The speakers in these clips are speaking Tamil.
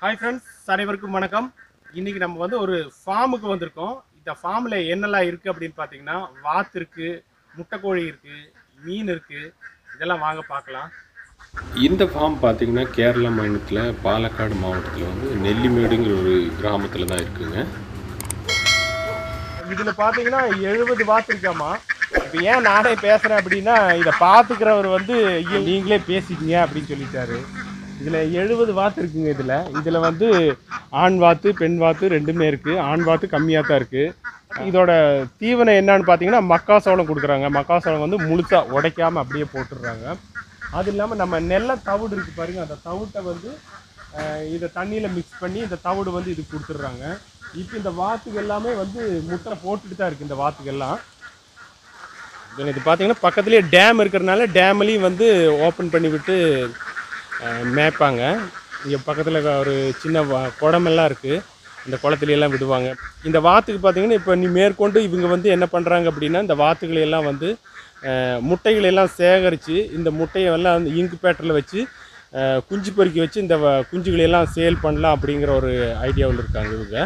ஹாய் ஃப்ரெண்ட்ஸ் அனைவருக்கும் வணக்கம். இன்னைக்கு நம்ம வந்து ஒரு ஃபார்முக்கு வந்திருக்கோம். இந்த ஃபார்மில் என்னெல்லாம் இருக்குது அப்படின்னு பார்த்தீங்கன்னா வாத்து இருக்குது முட்டைக்கோழி இருக்குது மீன் இருக்குது இதெல்லாம் வாங்க பார்க்கலாம். இந்த ஃபார்ம் பார்த்தீங்கன்னா கேரளா மாநிலத்தில் பாலக்காடு மாவட்டத்தில் வந்து நெல்லிமேடுங்கிற ஒரு கிராமத்தில் தான் இருக்குங்க. இதில் பார்த்தீங்கன்னா எழுபது வாத்து இருக்காமா இப்போ ஏன் நானே பேசுகிறேன் அப்படின்னா இதை பார்த்துக்கிறவர் வந்து ஐயோ நீங்களே பேசிக்கிங்க அப்படின்னு சொல்லிட்டாரு. இதில் எழுபது வாத்து இருக்குங்க இதில். இதில் வந்து ஆண் வாத்து பெண் வாத்து ரெண்டுமே இருக்குது ஆண் வாத்து கம்மியாக தான் இருக்குது இதோட தீவனம் என்னன்னு பார்த்தீங்கன்னா மக்காசோளம் கொடுக்குறாங்க. மக்காசோளம் வந்து முழுசாக உடைக்காமல் அப்படியே போட்டுடுறாங்க. அது இல்லாமல் நம்ம நெல்ல தவிடு இருக்குது பாருங்க. அந்த தவிட்டை வந்து இதை தண்ணியில் மிக்ஸ் பண்ணி இந்த தவிடு வந்து இது கொடுத்துட்றாங்க. இப்போ இந்த வாத்துக்கு எல்லாமே வந்து முட்டை போட்டுட்டு தான் இருக்குது இந்த வாத்துக்கெல்லாம். இது இது பார்த்தீங்கன்னா பக்கத்துலேயே டேம் இருக்கிறனால டேம்லேயும் வந்து ஓப்பன் பண்ணிவிட்டு மேய்ப்பாங்க. இங்கே பக்கத்தில் ஒரு சின்ன வ- குடமெல்லாம் இருக்குது இந்த குளத்துலையெல்லாம் விடுவாங்க. இந்த வாத்துக்கு பார்த்திங்கன்னா இப்போ நீ மேற்கொண்டு இவங்க வந்து என்ன பண்ணுறாங்க அப்படின்னா இந்த வாத்துகளையெல்லாம் வந்து முட்டைகளெல்லாம் சேகரித்து இந்த முட்டையை எல்லாம் வந்து இன்குபேட்டரில் வச்சு குஞ்சு பொறுக்கி வச்சு இந்த குஞ்சுகளையெல்லாம் சேல் பண்ணலாம் அப்படிங்கிற ஒரு ஐடியாவில் இருக்காங்க இவங்க.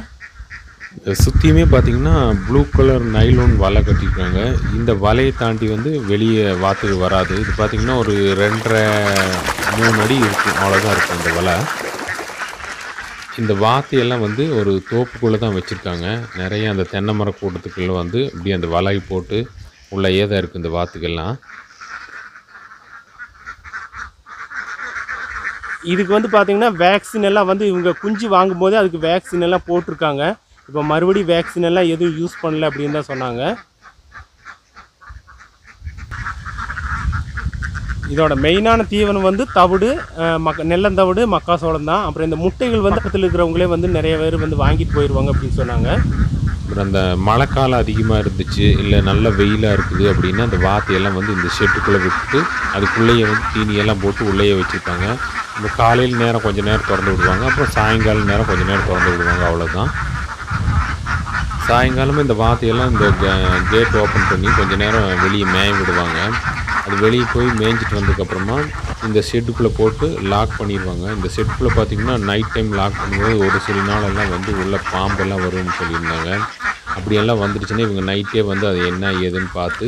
சுற்றியுமே பார்த்தீங்கன்னா ப்ளூ கலர் நைலோன் வலை கட்டியிருக்காங்க. இந்த வலையை தாண்டி வந்து வெளியே வாத்துக்கு வராது. இது பார்த்தீங்கன்னா ஒரு ரெண்டரை மூணு அடி இருக்கும். அவ்வளோதான் இருக்கும் இந்த வலை. இந்த வாத்து எல்லாம் வந்து ஒரு தோப்புக்குள்ளே தான் வச்சுருக்காங்க. நிறைய அந்த தென்னை மர கூட்டத்துக்குள்ளே வந்து இப்படி அந்த வலை போட்டு உள்ளேயே தான் இருக்குது இந்த வாத்துக்கெல்லாம். இதுக்கு வந்து பார்த்தீங்கன்னா வேக்சின் எல்லாம் வந்து இவங்க குஞ்சு வாங்கும்போதே அதுக்கு வேக்சின் எல்லாம் போட்டிருக்காங்க. இப்போ மறுபடியும் வேக்சின் எல்லாம் எதுவும் யூஸ் பண்ணல அப்படின்னு தான் சொன்னாங்க. இதோட மெயினான தீவனம் வந்து தவிடு மக்க நெல்லந்தவிடு மக்காசோளம் தான். அப்புறம் இந்த முட்டைகள் வந்து பக்கத்தில் இருக்கிறவங்களே வந்து நிறைய பேர் வந்து வாங்கிட்டு போயிடுவாங்க அப்படின்னு சொன்னாங்க. அப்புறம் அந்த மழைக்காலம் அதிகமாக இருந்துச்சு இல்லை நல்ல வெயிலாக இருக்குது அப்படின்னா அந்த வாத்தையெல்லாம் வந்து இந்த ஷெட்டுக்குள்ளே விட்டு அதுக்குள்ளேயே வந்து தீனியெல்லாம் போட்டு உள்ளேயே வச்சுருப்பாங்க இந்த காலையில் நேரம் கொஞ்சம் நேரம் திறந்து விடுவாங்க அப்புறம் சாயங்காலம் நேரம் கொஞ்சம் நேரம் திறந்து விடுவாங்க அவ்வளோதான் சாயங்காலமே இந்த வாத்தையெல்லாம் இந்த கேட் ஓப்பன் பண்ணி கொஞ்சம் நேரம் வெளியே மேய விடுவாங்க. அது வெளியே போய் மேய்ஞ்சிட்டு வந்ததுக்கப்புறமா இந்த ஷெட்டுக்குள்ளே போட்டு லாக் பண்ணிடுவாங்க இந்த ஷெட்டுக்குள்ளே பார்த்தீங்கன்னா நைட் டைம் லாக் பண்ணும்போது ஒரு சில நாளெல்லாம் வந்து உள்ளே பாம்பெல்லாம் வரும்னு சொல்லியிருந்தாங்க. அப்படியெல்லாம் வந்துடுச்சுன்னா இவங்க நைட்டே வந்து அது என்ன ஏதுன்னு பார்த்து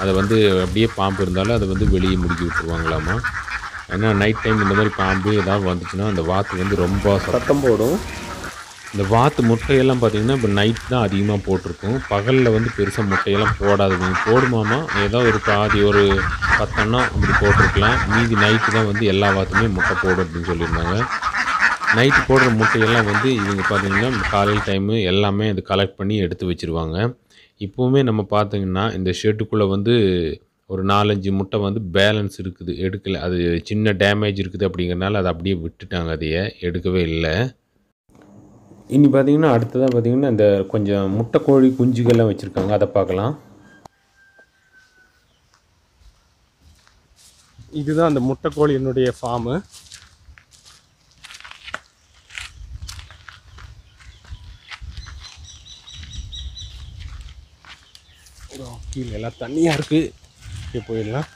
அதை வந்து அப்படியே பாம்பு இருந்தாலும் அதை வந்து வெளியே முடுக்கி விட்டுருவாங்களாமா? ஏன்னா நைட் டைம் இந்த மாதிரி பாம்பு ஏதாவது வந்துச்சுன்னா அந்த வாத்து வந்து ரொம்ப சத்தம் போடும். இந்த வாத்து முட்டையெல்லாம் பார்த்தீங்கன்னா இப்போ நைட் தான் அதிகமாக போட்டிருக்கும். பகலில் வந்து பெருசாக முட்டையெல்லாம் போடாதுங்க போடுமாமா? ஏதோ ஒரு பாதி ஒரு பத்தண்ணா அப்படி போட்டிருக்கலாம். மீதி நைட்டு தான் வந்து எல்லா வாத்துமே முட்டை போடும் அப்படின்னு சொல்லியிருந்தாங்க. நைட்டு போடுற முட்டையெல்லாம் வந்து இவங்க பார்த்தீங்கன்னா காலையில் டைமு எல்லாமே அது கலெக்ட் பண்ணி எடுத்து வச்சுருவாங்க. இப்போவுமே நம்ம பார்த்தீங்கன்னா இந்த ஷெட்டுக்குள்ளே வந்து ஒரு நாலஞ்சு முட்டை வந்து பேலன்ஸ் இருக்குது. எடுக்கலை. அது சின்ன டேமேஜ் இருக்குது அப்படிங்கிறனால அதை அப்படியே விட்டுட்டாங்க. அதையே எடுக்கவே இல்லை. இனி பார்த்தீங்கன்னா அடுத்ததாக பார்த்தீங்கன்னா இந்த கொஞ்சம் முட்டைக்கோழி குஞ்சுகள்லாம் வச்சுருக்காங்க. அதை பார்க்கலாம் இதுதான் அந்த முட்டைக்கோழியினுடைய ஃபார்மு கீழே எல்லாம் தண்ணியாக இருக்குது இங்கே போயிடலாம்.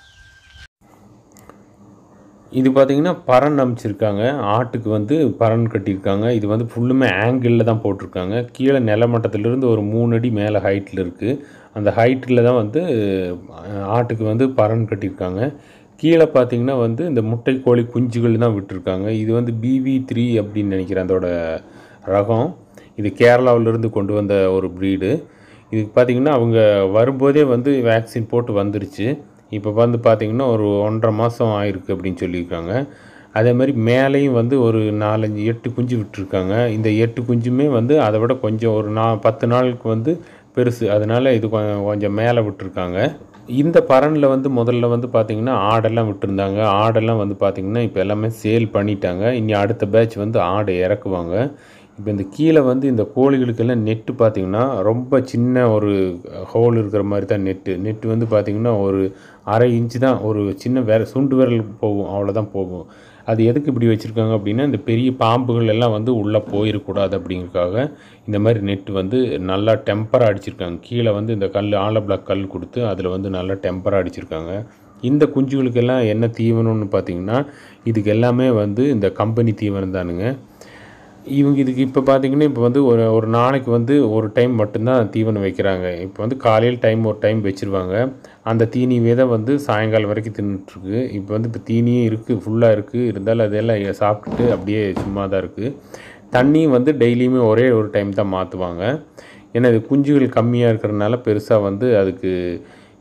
இது பார்த்திங்கன்னா பறன் அமைச்சிருக்காங்க. ஆட்டுக்கு வந்து பறன் கட்டியிருக்காங்க. இது வந்து ஃபுல்லுமே ஆங்கிளில் தான் போட்டிருக்காங்க. கீழே நிலமட்டத்திலிருந்து ஒரு மூணு அடி மேலே ஹைட்டில் இருக்குது அந்த ஹைட்டில் தான் வந்து ஆட்டுக்கு வந்து பறன் கட்டியிருக்காங்க. கீழே பார்த்தீங்கன்னா வந்து இந்த முட்டை கோழி குஞ்சுகள் தான் விட்டுருக்காங்க. இது வந்து பிவி த்ரீ அப்படின்னு நினைக்கிறேன் அதோட ரகம். இது கேரளாவிலேருந்து கொண்டு வந்த ஒரு ப்ரீடு இதுக்கு பார்த்தீங்கன்னா அவங்க வரும்போதே வந்து வேக்சின் போட்டு வந்துருச்சு. இப்போ வந்து பார்த்திங்கன்னா ஒரு ஒன்றரை மாதம் ஆயிருக்கு அப்படின்னு சொல்லியிருக்காங்க. அதே மாதிரி மேலேயும் வந்து ஒரு நாலஞ்சு எட்டு குஞ்சு விட்டுருக்காங்க. இந்த எட்டு குஞ்சுமே வந்து அதை விட கொஞ்சம் ஒரு நா பத்து நாளுக்கு வந்து பெருசு. அதனால் இது கொ- கொஞ்சம் மேலே விட்டுருக்காங்க. இந்த பரனில் வந்து முதல்ல வந்து பார்த்திங்கன்னா ஆடெல்லாம் விட்டுருந்தாங்க. ஆடெல்லாம் வந்து பார்த்திங்கன்னா இப்போ எல்லாமே சேல் பண்ணிட்டாங்க. இனி அடுத்த பேட்ச் வந்து ஆடை இறக்குவாங்க. இப்போ இந்த கீழே வந்து இந்த கோழிகளுக்கெல்லாம் நெட்டு பார்த்திங்கன்னா ரொம்ப சின்ன ஒரு ஹோல் இருக்கிற மாதிரி தான் நெட்டு நெட்டு வந்து பார்த்திங்கன்னா ஒரு அரை இன்ச்சு தான் ஒரு சின்ன வேற சுண்டு விரல் போகும் அவ்வளோதான் போகும். அது எதுக்கு இப்படி வச்சுருக்காங்க அப்படின்னா இந்த பெரிய பாம்புகள் எல்லாம் வந்து உள்ளே போயிடக்கூடாது அப்படிங்கிறதுக்காக இந்த மாதிரி நெட்டு வந்து நல்லா டெம்பராக அடிச்சிருக்காங்க. கீழே வந்து இந்த கல் ஆல பிளாக் கல் கொடுத்து அதில் வந்து நல்லா டெம்பராக அடிச்சிருக்காங்க. இந்த குஞ்சுகளுக்கெல்லாம் என்ன தீவனம்னு பார்த்தீங்கன்னா இதுக்கு எல்லாமே வந்து இந்த கம்பெனி தீவனம் தானுங்க. இவங்க இதுக்கு இப்போ பார்த்தீங்கன்னா இப்போ வந்து ஒரு ஒரு நாளைக்கு வந்து ஒரு டைம் மட்டும்தான் தீவனம் வைக்கிறாங்க. இப்போ வந்து காலையில் டைம் ஒரு டைம் வச்சுருவாங்க. அந்த தீனி தான் வந்து சாயங்காலம் வரைக்கும் தின்னுட்ருக்கு இப்போ வந்து இப்போ தீனியும் இருக்குது ஃபுல்லாக இருக்குது இருந்தாலும் அதெல்லாம் சாப்பிட்டுட்டு அப்படியே சும்மா தான் இருக்குது தண்ணியும் வந்து டெய்லியுமே ஒரே ஒரு டைம் தான் மாற்றுவாங்க ஏன்னா இது குஞ்சுகள் கம்மியாக இருக்கிறனால பெருசாக வந்து அதுக்கு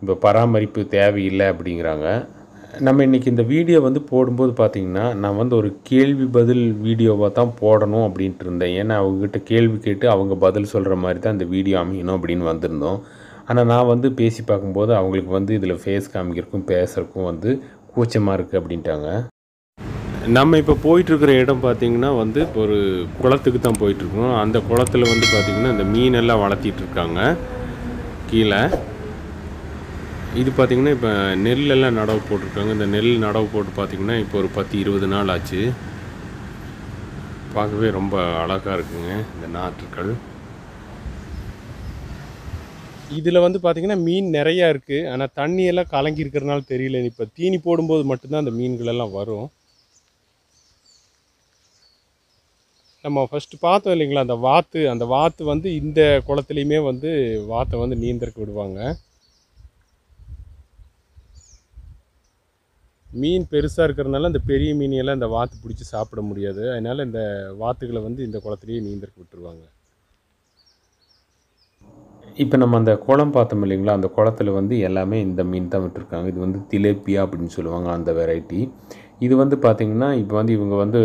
இப்போ பராமரிப்பு தேவையில்லை அப்படிங்கிறாங்க. நம்ம இன்றைக்கி இந்த வீடியோ வந்து போடும்போது பார்த்திங்கன்னா நான் வந்து ஒரு கேள்வி பதில் வீடியோவாக தான் போடணும் அப்படின்ட்டு இருந்தேன். ஏன்னா அவங்கக்கிட்ட கேள்வி கேட்டு அவங்க பதில் சொல்கிற மாதிரி தான் இந்த வீடியோ அமையணும் அப்படின்னு வந்திருந்தோம். ஆனால் நான் வந்து பேசி பார்க்கும்போது அவங்களுக்கு வந்து இதில் ஃபேஸ் காமிக்கிறக்கும் பேசுகிறக்கும் வந்து கூச்சமாக இருக்குது அப்படின்ட்டாங்க. நம்ம இப்போ போயிட்டுருக்கிற இடம் பார்த்திங்கன்னா வந்து ஒரு குளத்துக்கு தான் போயிட்டுருக்கோம். அந்த குளத்துல வந்து பார்த்திங்கன்னா இந்த மீனெல்லாம் வளர்த்திட்ருக்காங்க கீழே. இது பார்த்திங்கன்னா இப்போ நெல்லெல்லாம் நடவு போட்டிருக்காங்க. இந்த நெல் நடவு போட்டு பார்த்திங்கன்னா இப்போ ஒரு பத்து இருபது நாள் ஆச்சு. பார்க்கவே ரொம்ப அழகாக இருக்குங்க இந்த நாற்றுக்கள். இதில் வந்து பார்த்திங்கன்னா மீன் நிறையா இருக்குது ஆனால் தண்ணியெல்லாம் கலங்கி இருக்கிறனால தெரியல. இப்போ தீனி போடும்போது மட்டும்தான் அந்த மீன்களெல்லாம் வரும். நம்ம ஃபஸ்ட்டு பார்த்தோம் இல்லைங்களா? அந்த வாத்து அந்த வாத்து வந்து இந்த குளத்துலையுமே வந்து வாத்தை வந்து நீந்திருக்கு விடுவாங்க. மீன் பெருசாக இருக்கிறதுனால அந்த பெரிய மீனையெல்லாம் இந்த வாத்து பிடிச்சி சாப்பிட முடியாது. அதனால் இந்த வாத்துகளை வந்து இந்த குளத்துலேயே நீந்திருக்கு விட்டுருவாங்க. இப்போ நம்ம அந்த குளம் பார்த்தோம் இல்லைங்களா? அந்த குளத்துல வந்து எல்லாமே இந்த மீன் தான் விட்டுருக்காங்க. இது வந்து திலேப்பியா அப்படின்னு சொல்லுவாங்க அந்த வெரைட்டி இது வந்து பார்த்திங்கன்னா இப்போ வந்து இவங்க வந்து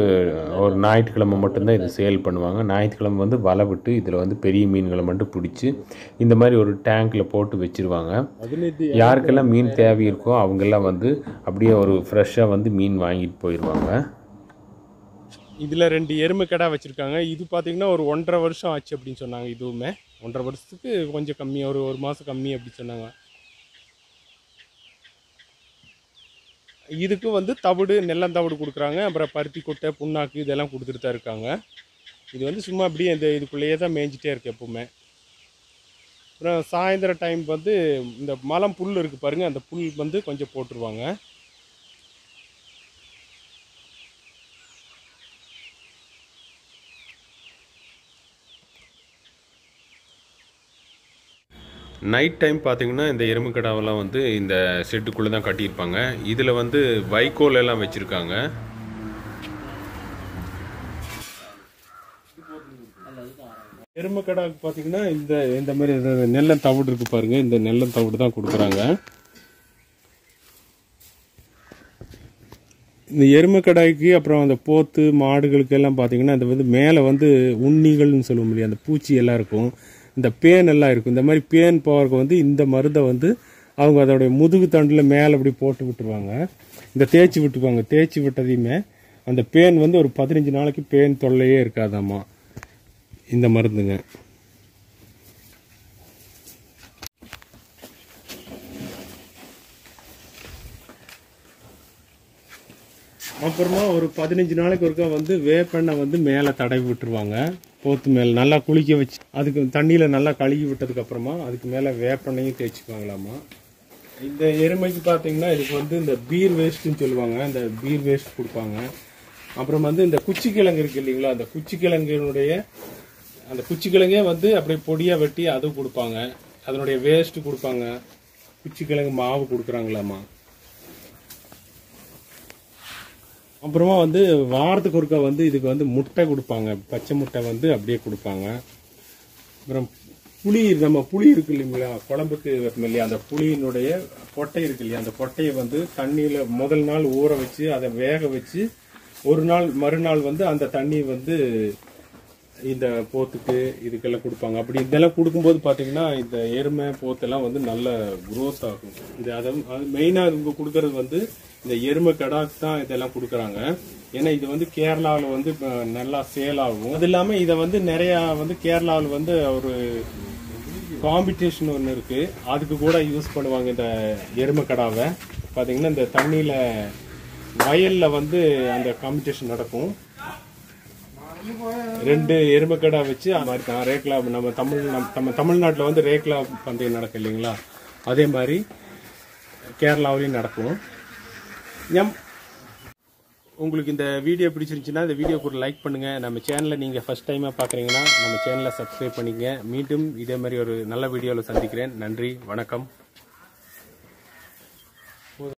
ஒரு ஞாயிற்றுக்கிழமை மட்டும்தான் இது சேல் பண்ணுவாங்க. ஞாயிற்றுக்கிழமை வந்து வலை விட்டு இதில் வந்து பெரிய மீன்களை மட்டும் பிடிச்சி இந்த மாதிரி ஒரு டேங்க்கில் போட்டு வச்சுருவாங்க. யாருக்கெல்லாம் மீன் தேவை இருக்கோ அவங்கெல்லாம் வந்து அப்படியே ஒரு ஃப்ரெஷ்ஷாக வந்து மீன் வாங்கிட்டு போயிடுவாங்க இதில் ரெண்டு எருமை கடை வச்சுருக்காங்க. இது பார்த்தீங்கன்னா ஒரு ஒன்றரை வருஷம் ஆச்சு அப்படின்னு சொன்னாங்க இதுவுமே. ஒன்றரை வருஷத்துக்கு கொஞ்சம் கம்மி ஒரு ஒரு மாதம் கம்மி அப்படி சொன்னாங்க. இதுக்கு வந்து தவிடு நெல்லந்தவிடு கொடுக்குறாங்க. அப்புறம் பருத்தி கொட்டை புண்ணாக்கு இதெல்லாம் கொடுத்துட்டு தான் இருக்காங்க. இது வந்து சும்மா அப்படியே இந்த இதுக்குள்ளேயே தான் மேய்ஞ்சிட்டே இருக்கு எப்பவுமே. அப்புறம் சாயந்தரம் டைம் வந்து இந்த மலம் புல் இருக்குது பாருங்கள் அந்த புல் வந்து கொஞ்சம் போட்டுருவாங்க. நைட் டைம் பார்த்தீங்கன்னா இந்த எருமைக்கடாவெல்லாம் வந்து இந்த ஷெட்டுக்குள்ளே தான் கட்டியிருப்பாங்க. இதில் வந்து வைக்கோல் எல்லாம் வச்சுருக்காங்க. எருமைக்கடாக்கு பார்த்தீங்கன்னா இந்த இந்த மாதிரி நெல்லம் தவிடு இருக்கு பாருங்கள் இந்த நெல்லம் தவிடு தான் கொடுக்குறாங்க. இந்த எருமைக்கடாய்க்கு அப்புறம் அந்த போத்து மாடுகளுக்கு எல்லாம் பார்த்தீங்கன்னா இந்த வந்து மேலே வந்து உண்ணிகள்னு சொல்லுவோம் இல்லையா? அந்த பூச்சி எல்லாம் இருக்கும். இந்த பேன் எல்லாம் இருக்கும். இந்த மாதிரி பேன் போகிறக்கு வந்து இந்த மருந்தை வந்து அவங்க அதோடைய முதுகு தண்டில் மேலே அப்படி போட்டு விட்டுருவாங்க. இந்த தேய்ச்சி விட்டுக்குவாங்க. தேய்ச்சி விட்டதையுமே அந்த பேன் வந்து ஒரு பதினஞ்சு நாளைக்கு பேன் தொல்லையே இருக்காதாம்மா இந்த மருந்துங்க. அப்புறமா ஒரு பதினஞ்சு நாளைக்கு ஒருக்கா வந்து வேப்பெண்ணெய் வந்து மேலே தடவி விட்டுருவாங்க. போத்து மேலே நல்லா குளிக்க வச்சு அதுக்கு தண்ணியில் நல்லா கழுகி விட்டதுக்கு அப்புறமா அதுக்கு மேலே வேப்பெண்ணையும் தேய்ச்சிக்குவாங்களாமா. இந்த எருமைக்கு பார்த்தீங்கன்னா இதுக்கு வந்து இந்த பீர் வேஸ்ட்னு சொல்லுவாங்க. இந்த பீர் வேஸ்ட் கொடுப்பாங்க. அப்புறம் வந்து இந்த குச்சிக்கிழங்கு இருக்கு இல்லைங்களா அந்த குச்சிக்கிழங்கினுடைய அந்த குச்சிக்கிழங்கே வந்து அப்படியே பொடியாக வெட்டி அதுவும் கொடுப்பாங்க. அதனுடைய வேஸ்ட்டு கொடுப்பாங்க. குச்சிக்கிழங்கு மாவு கொடுக்குறாங்களாம்மா அப்புறமா வந்து வாரத்துக்கு ஒருக்கா வந்து இதுக்கு வந்து முட்டை கொடுப்பாங்க. பச்சை முட்டை வந்து அப்படியே கொடுப்பாங்க. அப்புறம் புளி நம்ம புளி இருக்கு இல்லைங்களா? குழம்புக்கு வைப்போம் இல்லையா? அந்த புளியினுடைய கொட்டை இருக்கு இல்லையா? அந்த கொட்டையை வந்து தண்ணியில் முதல் நாள் ஊற வச்சு அதை வேக வச்சு ஒரு நாள் மறுநாள் வந்து அந்த தண்ணி வந்து இந்த போத்துக்கு இதுக்கெல்லாம் கொடுப்பாங்க. அப்படி இதெல்லாம் கொடுக்கும்போது பார்த்தீங்கன்னா இந்த எருமை போத்தெல்லாம் வந்து நல்ல குரோத் ஆகும். இது அதை அது மெயினாக இவங்க கொடுக்கறது வந்து இந்த எருமை கடாக்கு தான் இதெல்லாம் கொடுக்குறாங்க. ஏன்னா இது வந்து கேரளாவில் வந்து நல்லா சேல் ஆகும். அது இல்லாமல் இதை வந்து நிறையா வந்து கேரளாவில் வந்து ஒரு காம்படிஷன் ஒன்று இருக்குது அதுக்கு கூட யூஸ் பண்ணுவாங்க இந்த எருமை கடாவை. பார்த்தீங்கன்னா இந்த தண்ணியில் வயலில் வந்து அந்த காம்படிஷன் நடக்கும். ரெண்டு எருமைக்கடா வச்சு அது மாதிரி தான். ரேக்லா நம்ம தமிழ் நம்ம தமிழ்நாட்டில் வந்து ரேக்லா பந்தயம் நடக்கும் இல்லைங்களா? அதே மாதிரி கேரளாவிலையும் நடக்கும். எம் உங்களுக்கு இந்த வீடியோ பிடிச்சிருந்துச்சுன்னா இந்த வீடியோக்கு ஒரு லைக் பண்ணுங்க. நம்ம சேனலை நீங்க ஃபர்ஸ்ட் டைமா பாக்குறீங்கன்னா நம்ம சேனலை சப்ஸ்கிரைப் பண்ணிக்கங்க. மீண்டும் இதே மாதிரி ஒரு நல்ல வீடியோவில் சந்திக்கிறேன். நன்றி வணக்கம்.